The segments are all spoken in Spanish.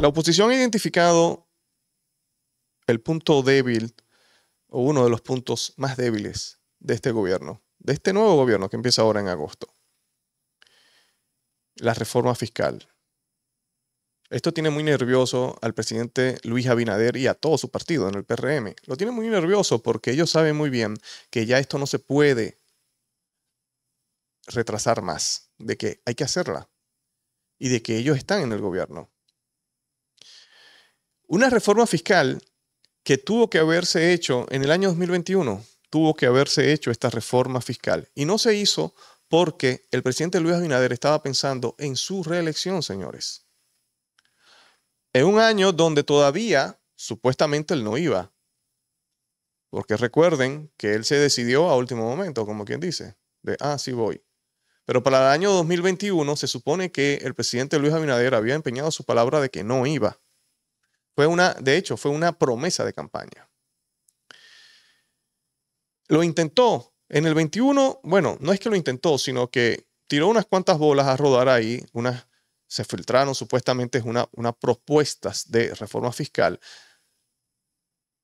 La oposición ha identificado el punto débil o uno de los puntos más débiles de este gobierno, de este nuevo gobierno que empieza ahora en agosto. La reforma fiscal. Esto tiene muy nervioso al presidente Luis Abinader y a todo su partido en el PRM. Lo tiene muy nervioso porque ellos saben muy bien que ya esto no se puede retrasar más, de que hay que hacerla y de que ellos están en el gobierno. Una reforma fiscal que tuvo que haberse hecho en el año 2021, tuvo que haberse hecho esta reforma fiscal y no se hizo porque el presidente Luis Abinader estaba pensando en su reelección, señores en un año donde todavía supuestamente él no iba. Porque recuerden que él se decidió a último momento, como quien dice, de, ah, sí voy. Pero para el año 2021 se supone que el presidente Luis Abinader había empeñado su palabra de que no iba. Fue una, de hecho, fue una promesa de campaña. Lo intentó. En el 21, bueno, no es que lo intentó, sino que tiró unas cuantas bolas a rodar ahí, unas se filtraron supuestamente unas una propuestas de reforma fiscal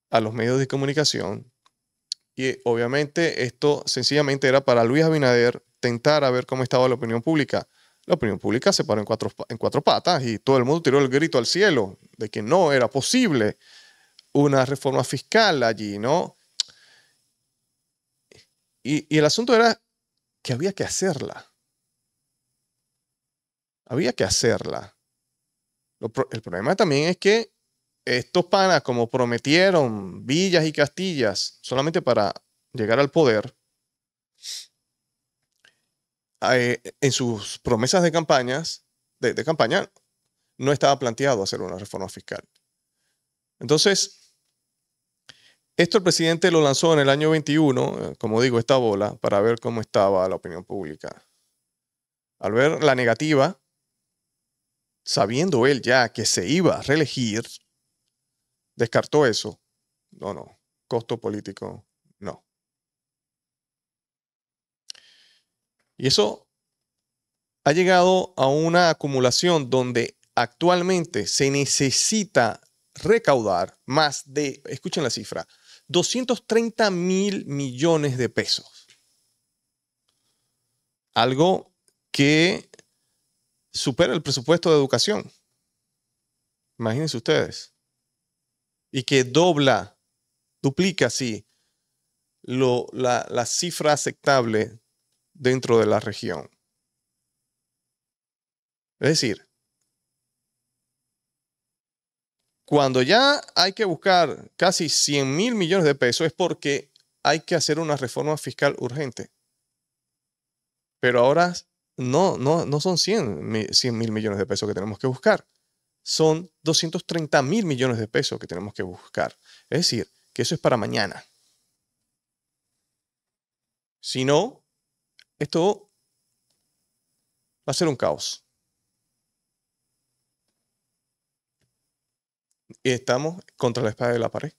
a los medios de comunicación. Y obviamente esto sencillamente era para Luis Abinader tentar a ver cómo estaba la opinión pública. La opinión pública se paró en cuatro, en cuatro patas y todo el mundo tiró el grito al cielo de que no era posible una reforma fiscal allí, ¿no? Y, y el asunto era que había que hacerla. Había que hacerla. El problema también es que estos panas, como prometieron villas y castillas solamente para llegar al poder, eh, en sus promesas de campañas, de, campaña, no estaba planteado hacer una reforma fiscal. Entonces, esto el presidente lo lanzó en el año 21, eh, como digo, esta bola, para ver cómo estaba la opinión pública. Al ver la negativa sabiendo él ya que se iba a reelegir, descartó eso. No, no, costo político, no. Y eso ha llegado a una acumulación donde actualmente se necesita recaudar más de, escuchen la cifra, 230 mil millones de pesos. Algo que supera el presupuesto de educación. Imagínense ustedes. Y que dobla, duplica así lo, la, la cifra aceptable dentro de la región. Es decir, cuando ya hay que buscar casi 100 mil millones de pesos es porque hay que hacer una reforma fiscal urgente. Pero ahora no, no, no son 100 mil millones de pesos que tenemos que buscar. Son 230 mil millones de pesos que tenemos que buscar. Es decir, que eso es para mañana. Si no, esto va a ser un caos. Y estamos contra la espada de la pared.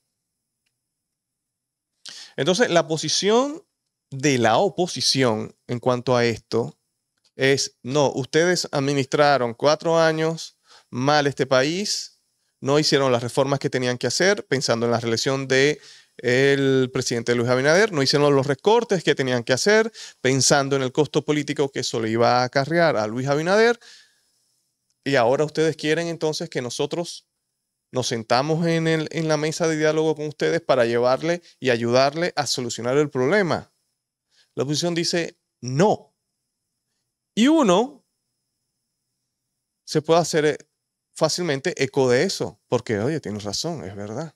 Entonces, la posición de la oposición en cuanto a esto es, no, ustedes administraron cuatro años mal este país, no hicieron las reformas que tenían que hacer, pensando en la reelección de el presidente Luis Abinader, no hicieron los recortes que tenían que hacer, pensando en el costo político que eso le iba a acarrear a Luis Abinader. Y ahora ustedes quieren entonces que nosotros nos sentamos en, la mesa de diálogo con ustedes para llevarle y ayudarle a solucionar el problema. La oposición dice, no, y uno se puede hacer eh, fácilmente eco de eso, porque, oye, tienes razón, es verdad.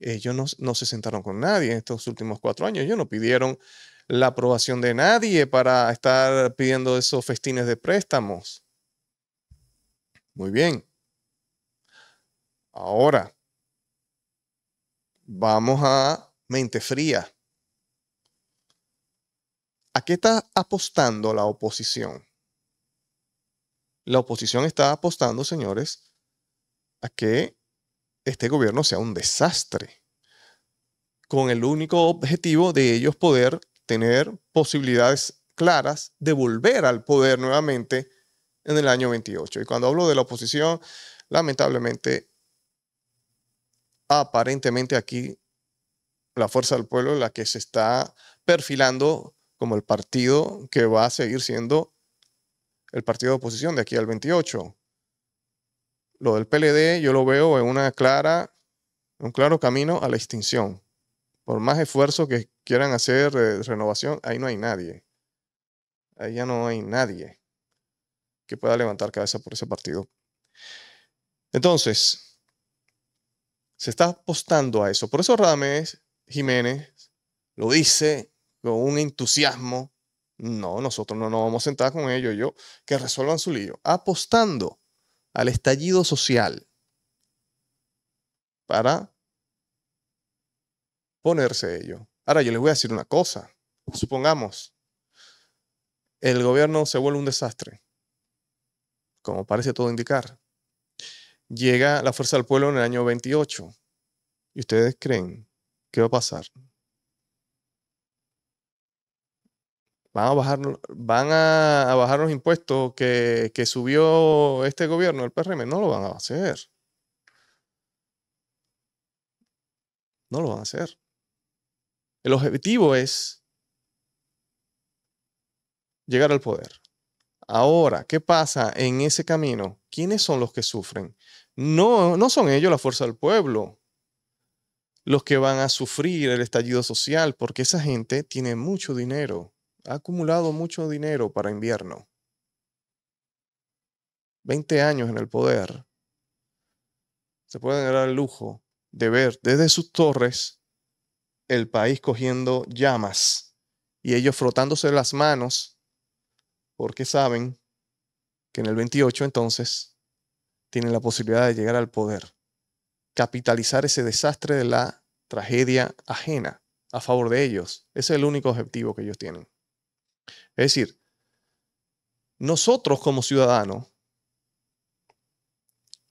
Ellos no, no se sentaron con nadie en estos últimos cuatro años, ellos no pidieron la aprobación de nadie para estar pidiendo esos festines de préstamos. Muy bien. Ahora, vamos a mente fría. ¿A qué está apostando la oposición? La oposición está apostando, señores, a que este gobierno sea un desastre, con el único objetivo de ellos poder tener posibilidades claras de volver al poder nuevamente en el año 28. Y cuando hablo de la oposición, lamentablemente, aparentemente aquí la Fuerza del Pueblo es la que se está perfilando como el partido que va a seguir siendo el partido de oposición de aquí al 28. Lo del PLD yo lo veo en una clara, un claro camino a la extinción. Por más esfuerzo que quieran hacer de renovación, ahí no hay nadie. Ahí ya no hay nadie que pueda levantar cabeza por ese partido. Entonces, se está apostando a eso. Por eso Radamés Jiménez lo dice con un entusiasmo. No, nosotros no nos vamos a sentar con ellos, yo, que resuelvan su lío. Apostando al estallido social para ponerse ello. Ahora yo les voy a decir una cosa. Supongamos, el gobierno se vuelve un desastre, como parece todo indicar. Llega la fuerza del pueblo en el año 28. ¿Y ustedes creen qué va a pasar? Van a bajar, van a, bajar los impuestos que, que, subió este gobierno, el PRM. No lo van a hacer. No lo van a hacer. El objetivo es llegar al poder. Ahora, ¿qué pasa en ese camino? ¿Quiénes son los que sufren? No, no son ellos la fuerza del pueblo los que van a sufrir el estallido social, porque esa gente tiene mucho dinero ha acumulado mucho dinero para invierno. 20 años en el poder. Se pueden dar el lujo de ver desde sus torres el país cogiendo llamas y ellos frotándose las manos porque saben que en el 28 entonces tienen la posibilidad de llegar al poder, capitalizar ese desastre de la tragedia ajena a favor de ellos. Ese es el único objetivo que ellos tienen. Es decir, nosotros como ciudadanos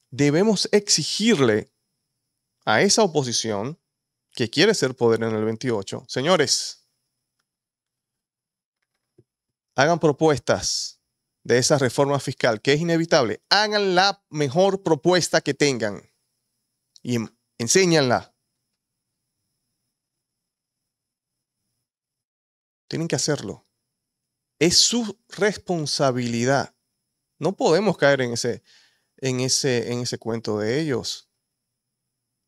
debemos exigirle a esa oposición que quiere ser poder en el 28, señores, hagan propuestas de esa reforma fiscal que es inevitable, hagan la mejor propuesta que tengan y enséñanla. Tienen que hacerlo es su responsabilidad. No podemos caer en ese, en ese, en ese cuento de ellos.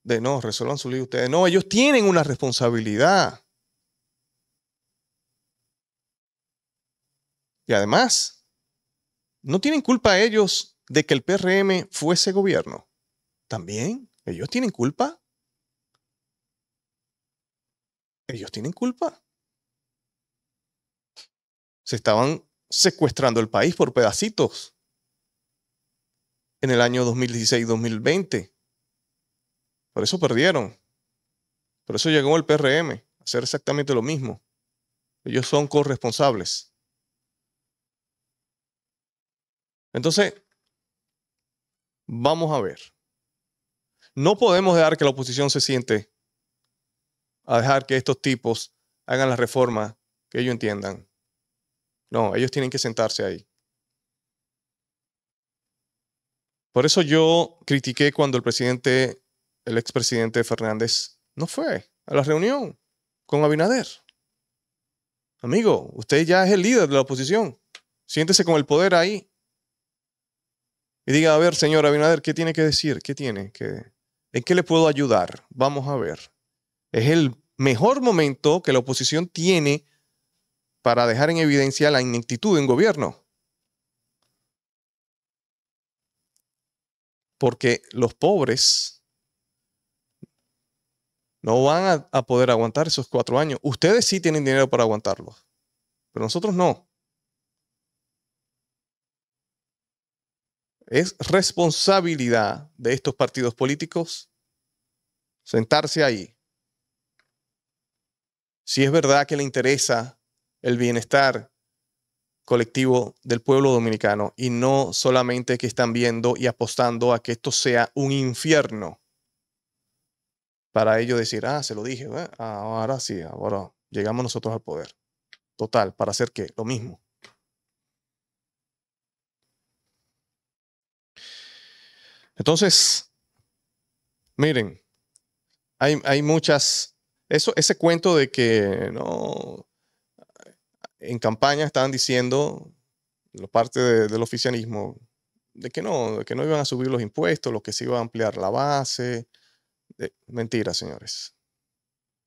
De no, resuelvan su lío ustedes. No, ellos tienen una responsabilidad. Y además, no tienen culpa ellos de que el PRM fuese gobierno. También, ellos tienen culpa. Ellos tienen culpa se estaban secuestrando el país por pedacitos en el año 2016-2020. Por eso perdieron. Por eso llegó el PRM a hacer exactamente lo mismo. Ellos son corresponsables. Entonces, vamos a ver. No podemos dejar que la oposición se siente a dejar que estos tipos hagan la reforma que ellos entiendan. No, ellos tienen que sentarse ahí. Por eso yo critiqué cuando el presidente, el expresidente Fernández, no fue a la reunión con Abinader. Amigo, usted ya es el líder de la oposición. Siéntese con el poder ahí. Y diga, a ver, señor Abinader, ¿qué tiene que decir? ¿Qué tiene? que ¿En qué le puedo ayudar? Vamos a ver. Es el mejor momento que la oposición tiene para dejar en evidencia la ineptitud de un gobierno. Porque los pobres no van a, poder aguantar esos cuatro años. Ustedes sí tienen dinero para aguantarlos, pero nosotros no. Es responsabilidad de estos partidos políticos sentarse ahí. Si es verdad que le interesa el bienestar colectivo del pueblo dominicano y no solamente que están viendo y apostando a que esto sea un infierno. Para ellos decir, ah, se lo dije, ahora sí, ahora llegamos nosotros al poder. Total, ¿para hacer qué? Lo mismo. Entonces, miren, hay, hay muchas, eso, ese cuento de que no, en campaña estaban diciendo, la parte del oficialismo, de que no, de que no iban a subir los impuestos, lo que se iba a ampliar la base. mentira, señores.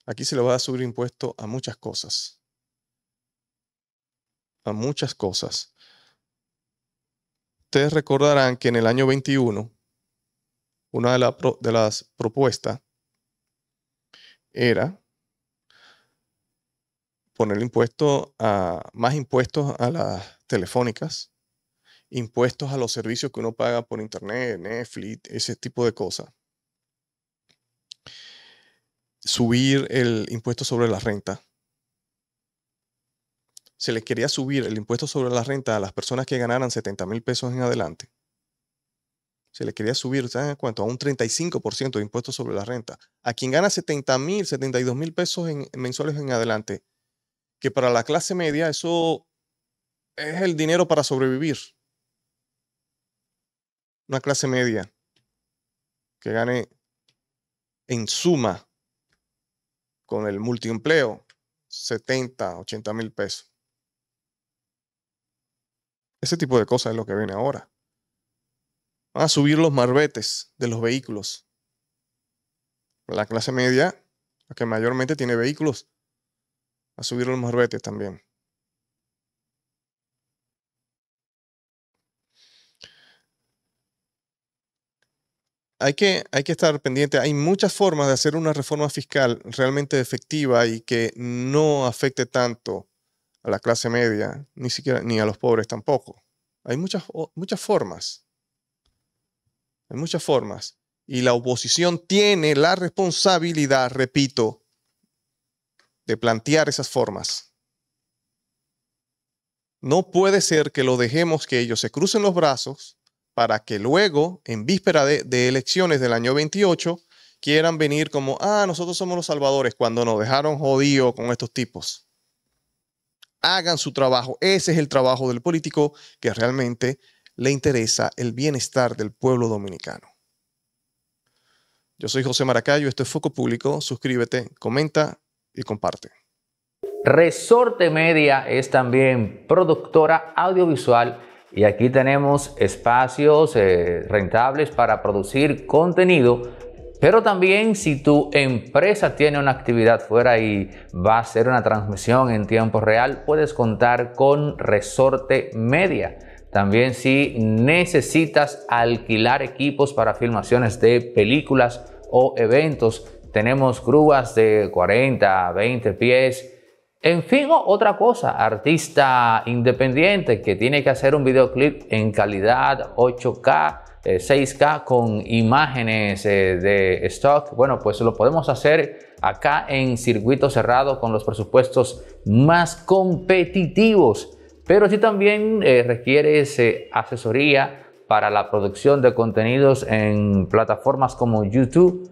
Aquí se le va a subir impuesto a muchas cosas. A muchas cosas. Ustedes recordarán que en el año 21, una de, de las propuestas era poner impuesto a, más impuestos a las telefónicas, impuestos a los servicios que uno paga por internet, Netflix, ese tipo de cosas. Subir el impuesto sobre la renta. Se les quería subir el impuesto sobre la renta a las personas que ganaran 70 mil pesos en adelante. Se le quería subir, ¿saben cuánto? A un 35% de impuestos sobre la renta. A quien gana 70 mil, 72 mil pesos en, mensuales en adelante, que para la clase media eso es el dinero para sobrevivir. Una clase media que gane en suma con el multiempleo 70, 80 mil pesos. Ese tipo de cosas es lo que viene ahora. Van a subir los marbetes de los vehículos. La clase media, la que mayormente tiene vehículos, a subir los marbetes también. Hay que, hay que estar pendiente. Hay muchas formas de hacer una reforma fiscal realmente efectiva y que no afecte tanto a la clase media, ni siquiera ni a los pobres tampoco. Hay muchas, muchas formas. Hay muchas formas. Y la oposición tiene la responsabilidad, repito, plantear esas formas. No puede ser que lo dejemos que ellos se crucen los brazos para que luego, en víspera de, elecciones del año 28, quieran venir como, ah, nosotros somos los salvadores, cuando nos dejaron jodidos con estos tipos. Hagan su trabajo. Ese es el trabajo del político que realmente le interesa el bienestar del pueblo dominicano. Yo soy José Maracayo, esto es Foco Público. Suscríbete, comenta y comparte. Resorte Media es también productora audiovisual y aquí tenemos espacios eh, rentables para producir contenido, pero también si tu empresa tiene una actividad fuera y va a hacer una transmisión en tiempo real, puedes contar con Resorte Media. También si necesitas alquilar equipos para filmaciones de películas o eventos, tenemos grúas de 40, 20 pies. En fin, otra cosa, artista independiente que tiene que hacer un videoclip en calidad 8K, 6K eh, con imágenes eh, de stock. Bueno, pues lo podemos hacer acá en circuito cerrado con los presupuestos más competitivos. Pero si también eh, requieres asesoría para la producción de contenidos en plataformas como YouTube,